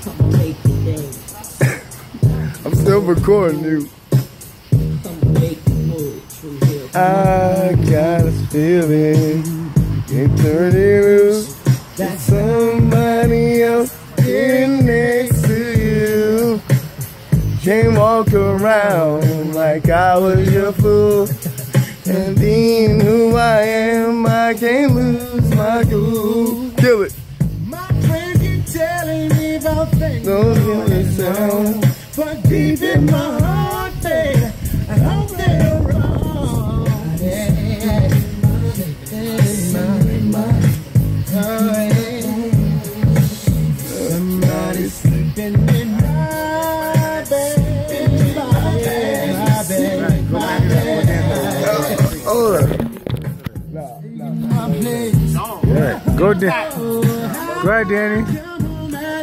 I'm still recording you. I got a feeling it loose. That somebody else sitting next to you. Can't walk around like I was your fool. And being who I am, I can't lose my cool. About things give me sound. But deep in my heart, babe, I hope they're wrong. Yeah, Somebody's sleeping in my bed, my bed, my bed, my bed. Hold up. My place. Yeah. Go, Dan. Go ahead, Danny.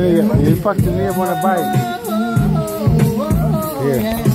nigga, you fucked the nigga on the bike. Yeah.